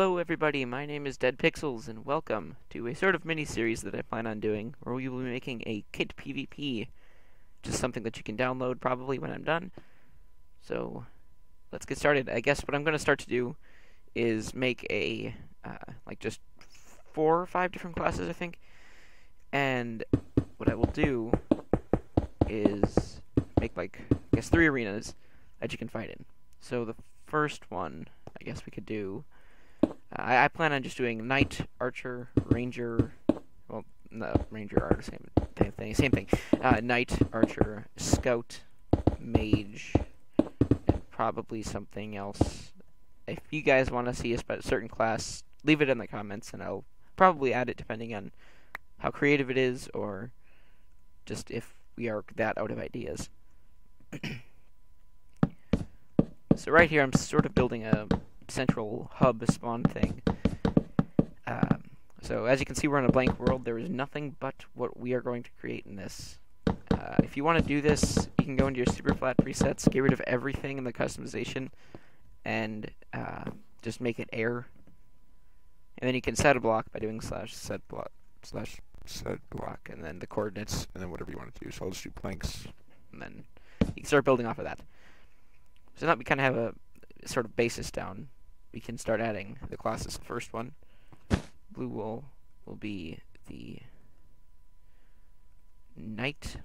Hello everybody, my name is Dead Pixels and welcome to a sort of mini-series that I plan on doing where we will be making a kit PvP. Just something that you can download probably when I'm done. So, let's get started. I guess what I'm going to start to do is make a, uh, like just four or five different classes I think. And what I will do is make like, I guess three arenas that you can fight in. So the first one, I guess we could do I, I plan on just doing knight, archer, ranger. Well, no, ranger are the same, same thing. Same thing. Uh, knight, archer, scout, mage, and probably something else. If you guys want to see a certain class, leave it in the comments, and I'll probably add it depending on how creative it is, or just if we are that out of ideas. so right here, I'm sort of building a central hub spawn thing. Um, so as you can see, we're in a blank world. There is nothing but what we are going to create in this. Uh, if you want to do this, you can go into your Superflat presets, get rid of everything in the customization, and uh, just make it air. And then you can set a block by doing slash set block slash set block, and then the coordinates, and then whatever you want to do. So I'll just do planks, and then you can start building off of that. So now we kind of have a sort of basis down we can start adding the classes. The first one, blue wool, will be the knight.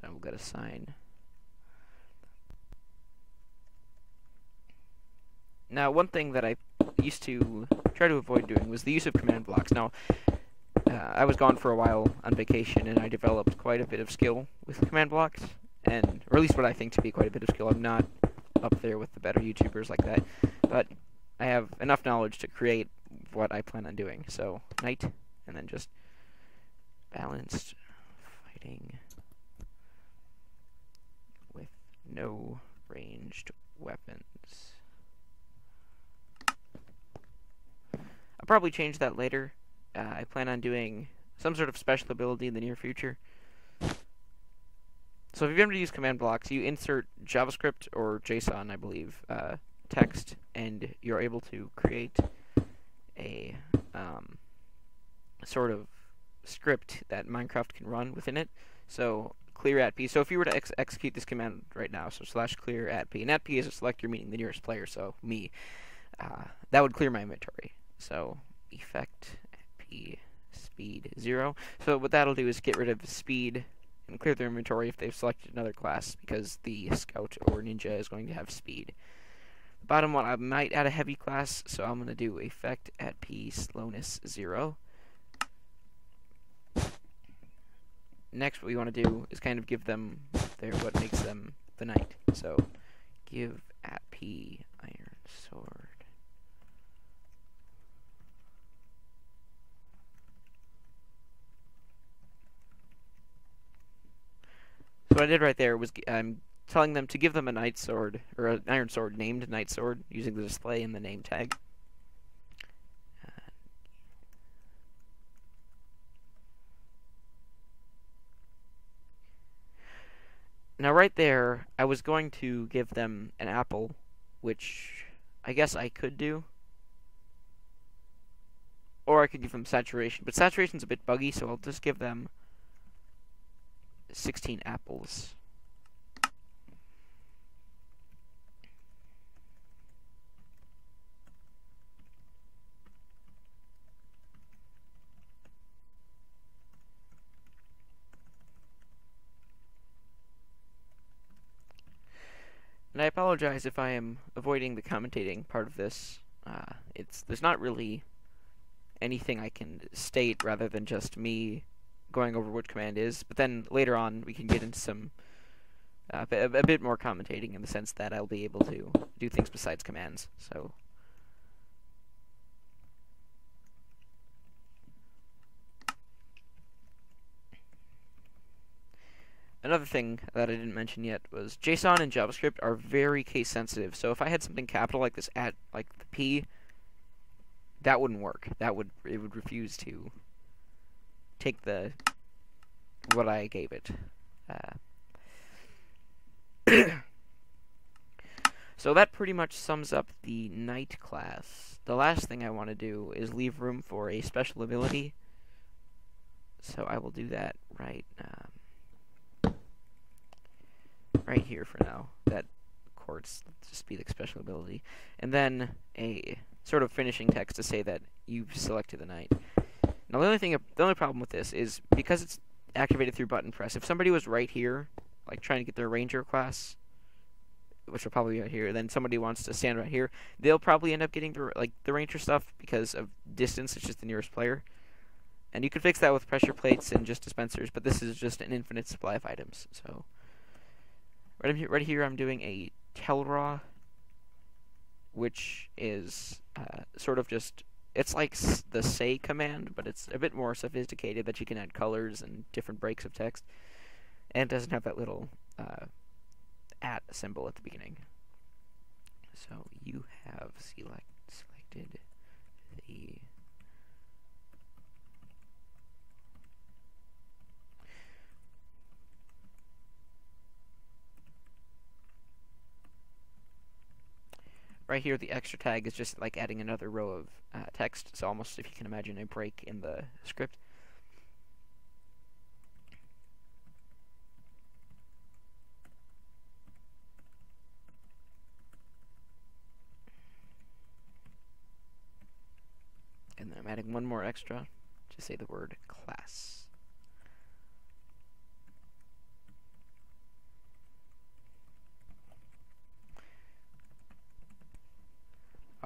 So we'll get a sign. Now, one thing that I used to try to avoid doing was the use of command blocks. Now, uh, I was gone for a while on vacation, and I developed quite a bit of skill with command blocks, and or at least what I think to be quite a bit of skill. I'm not up there with the better YouTubers like that. But I have enough knowledge to create what I plan on doing. So, knight, and then just balanced fighting with no ranged weapons. I'll probably change that later. Uh, I plan on doing some sort of special ability in the near future. So if you've ever used command blocks, you insert JavaScript or JSON, I believe, uh, text, and you're able to create a um, sort of script that Minecraft can run within it. So clear at p. So if you were to ex execute this command right now, so slash clear at p, and at p is a selector meaning the nearest player, so me, uh, that would clear my inventory. So effect p speed zero. So what that'll do is get rid of speed and clear their inventory if they've selected another class because the scout or ninja is going to have speed. The bottom one, I might add a heavy class, so I'm going to do effect at P slowness 0. Next, what we want to do is kind of give them their what makes them the knight. So, give at P iron sword. What I did right there was I'm um, telling them to give them a knight sword, or an iron sword named knight sword, using the display in the name tag. Uh, now right there, I was going to give them an apple, which I guess I could do. Or I could give them saturation, but saturation's a bit buggy, so I'll just give them 16 apples. And I apologize if I am avoiding the commentating part of this. Uh, it's there's not really anything I can state rather than just me going over what command is. But then later on, we can get into some uh, a, a bit more commentating in the sense that I'll be able to do things besides commands. So. Another thing that I didn't mention yet was JSON and JavaScript are very case sensitive. So if I had something capital like this at like the P, that wouldn't work. That would it would refuse to take the what I gave it. Uh, So that pretty much sums up the knight class. The last thing I want to do is leave room for a special ability. So I will do that right um, right here for now. That courts just be the special ability, and then a sort of finishing text to say that you've selected the knight. Now the only thing, the only problem with this is because it's activated through button press. If somebody was right here, like trying to get their ranger class, which will probably be right here, then somebody wants to stand right here, they'll probably end up getting the like the ranger stuff because of distance. It's just the nearest player. And you can fix that with pressure plates and just dispensers, but this is just an infinite supply of items. So, right here, right here I'm doing a Tellraw, which is uh, sort of just it's like the say command, but it's a bit more sophisticated that you can add colors and different breaks of text, and it doesn't have that little uh, at symbol at the beginning. So you have select selected the right here the extra tag is just like adding another row of uh, text so almost if you can imagine a break in the script. And then I'm adding one more extra to say the word class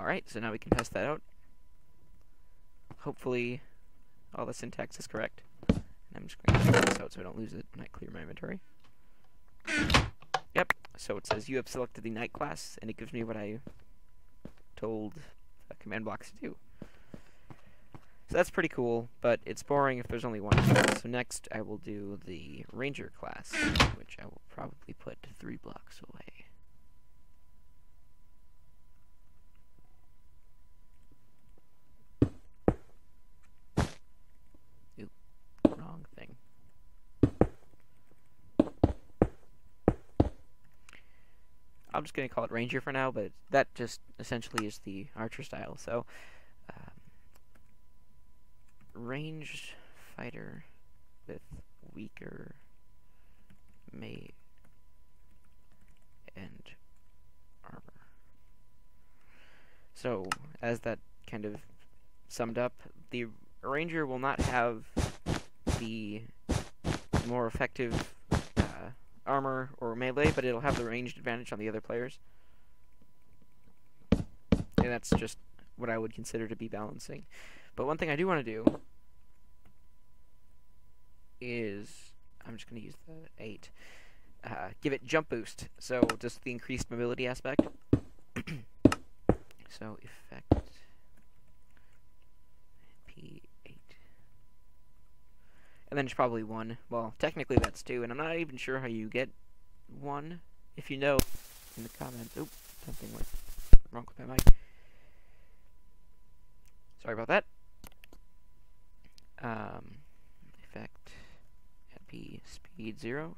Alright, so now we can test that out. Hopefully all the syntax is correct. And I'm just going to test this out so I don't lose it when I clear my inventory. Yep, so it says you have selected the knight class, and it gives me what I told the command blocks to do. So that's pretty cool, but it's boring if there's only one class. So next I will do the ranger class, which I will probably put three blocks away. I'm just going to call it Ranger for now, but that just essentially is the Archer style. So, um, ranged fighter with weaker mate and armor. So, as that kind of summed up, the Ranger will not have the more effective armor or melee, but it'll have the ranged advantage on the other players. And that's just what I would consider to be balancing. But one thing I do want to do is I'm just going to use the 8. Uh, give it jump boost, so just the increased mobility aspect. so effect And then there's probably one. Well, technically that's two, and I'm not even sure how you get one. If you know, in the comments. Oop, something went wrong with my mic. Sorry about that. Um, effect at P speed zero.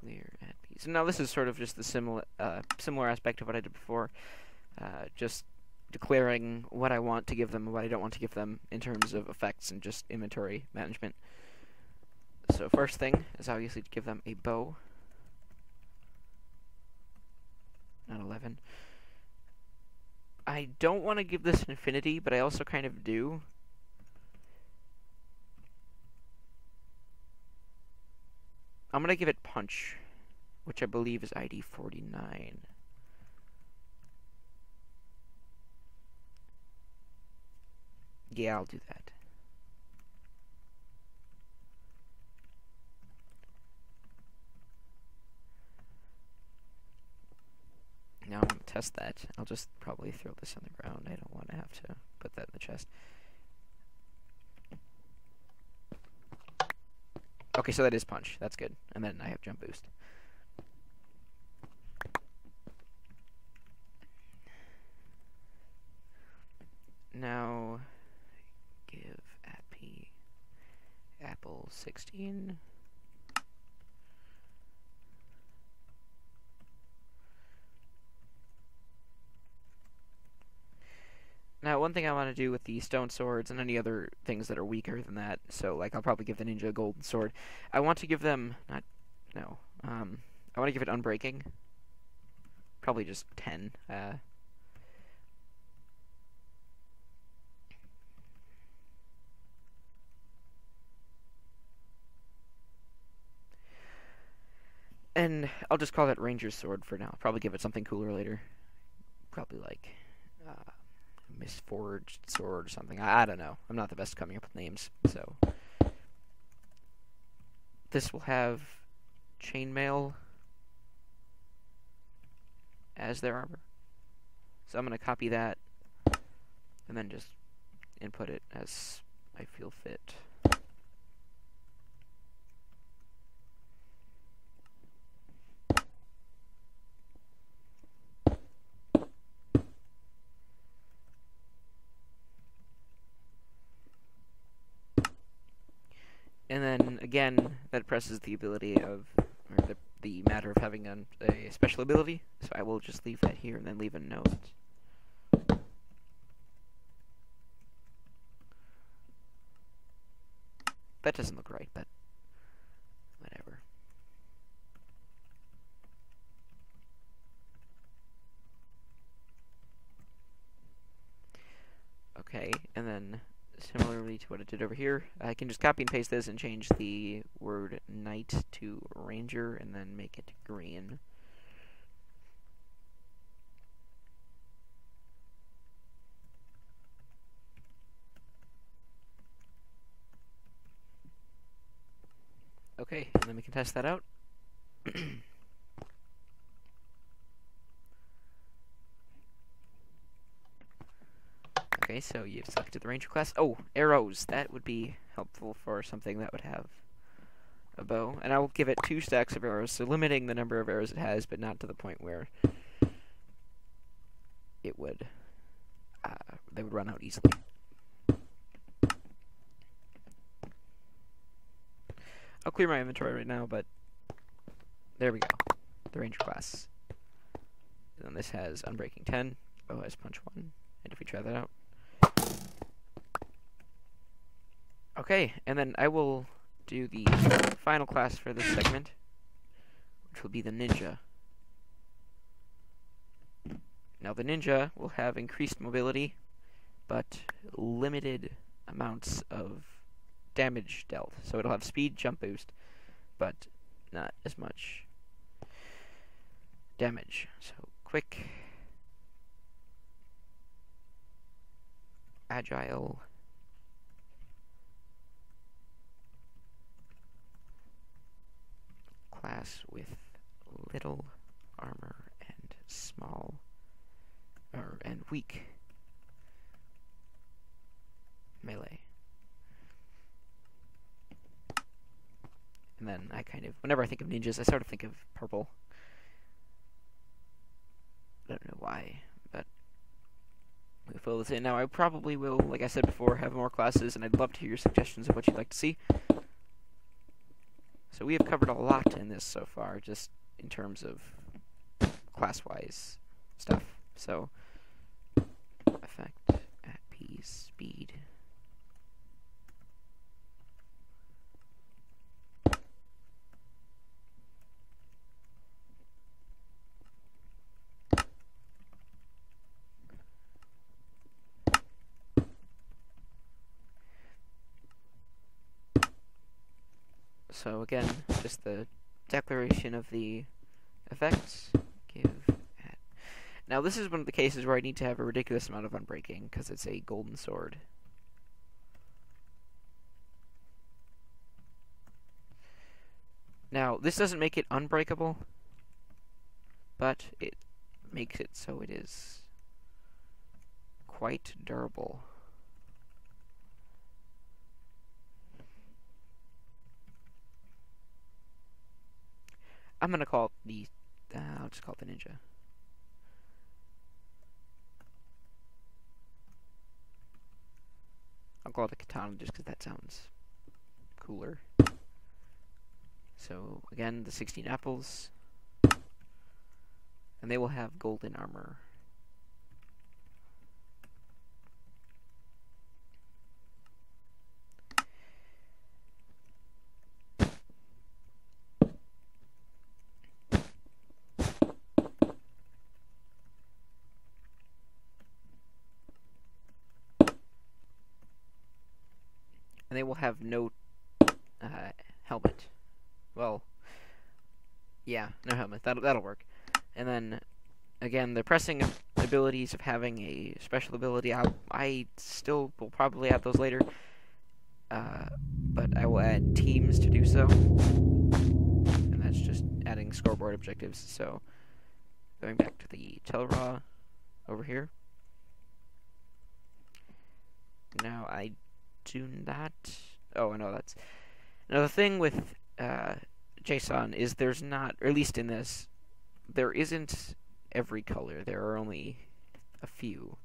Clear at P. So now this is sort of just the similar uh, similar aspect of what I did before. Uh, just declaring what I want to give them and what I don't want to give them in terms of effects and just inventory management. So first thing is obviously to give them a bow. Not 11. I don't want to give this an infinity, but I also kind of do. I'm going to give it punch, which I believe is ID 49. Yeah, I'll do that. Now I'm going to test that. I'll just probably throw this on the ground. I don't want to have to put that in the chest. Okay, so that is punch. That's good. And then I have jump boost. Now example 16. Now, one thing I want to do with the stone swords and any other things that are weaker than that, so, like, I'll probably give the ninja a golden sword. I want to give them... not... no. Um, I want to give it unbreaking. Probably just 10. Uh, and I'll just call that Ranger's Sword for now. Probably give it something cooler later. Probably like uh, Misforged Sword or something. I, I don't know. I'm not the best coming up with names, so this will have chainmail as their armor. So I'm going to copy that and then just input it as I feel fit. And then again, that presses the ability of, or the, the matter of having an, a special ability. So I will just leave that here and then leave a note. That doesn't look right, but whatever. Okay, and then similarly to what I did over here, I can just copy and paste this and change the word knight to ranger and then make it green. Okay, and then we can test that out. Okay, so you've selected the ranger class. Oh, arrows. That would be helpful for something that would have a bow. And I will give it two stacks of arrows, so limiting the number of arrows it has, but not to the point where it would uh, they would run out easily. I'll clear my inventory right now, but there we go. The ranger class. And then this has unbreaking 10, bow has punch 1, and if we try that out, Okay, and then I will do the final class for this segment, which will be the ninja. Now the ninja will have increased mobility, but limited amounts of damage dealt. So it'll have speed, jump boost, but not as much damage. So quick, agile, class with little armor and small or and weak melee. And then I kind of, whenever I think of ninjas, I sort of think of purple. I don't know why, fill this in. Now, I probably will, like I said before, have more classes, and I'd love to hear your suggestions of what you'd like to see. So we have covered a lot in this so far, just in terms of class-wise stuff. So, effect at P speed. So again, just the declaration of the effects. Give at. Now this is one of the cases where I need to have a ridiculous amount of unbreaking because it's a golden sword. Now this doesn't make it unbreakable, but it makes it so it is quite durable. I'm gonna call the. Uh, I'll just call the ninja. I'll call it the katana just because that sounds cooler. So again, the 16 apples, and they will have golden armor. And they will have no uh, helmet. Well, yeah, no helmet. That'll that'll work. And then again, the pressing abilities of having a special ability, I I still will probably add those later. Uh, but I will add teams to do so, and that's just adding scoreboard objectives. So going back to the Tellraw over here. Now I do not. Oh, I know that's. Now the thing with uh, JSON is there's not, or at least in this, there isn't every color. There are only a few.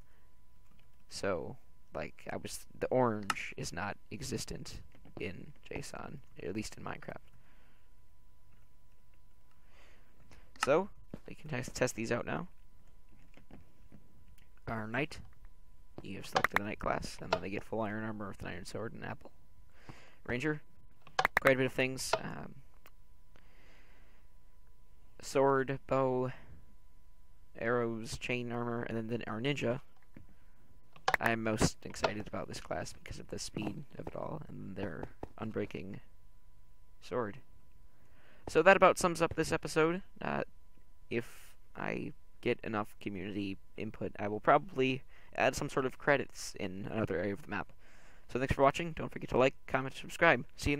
So, like, I was the orange is not existent in JSON, at least in Minecraft. So, we can test, test these out now. Our knight, you have selected the knight class, and then they get full iron armor with an iron sword and apple. Ranger, quite a bit of things. Um, sword, bow, arrows, chain armor, and then, then our ninja. I'm most excited about this class because of the speed of it all and their unbreaking sword. So that about sums up this episode. Uh, if I get enough community input, I will probably add some sort of credits in another area of the map. So thanks for watching. Don't forget to like, comment, subscribe. See you in the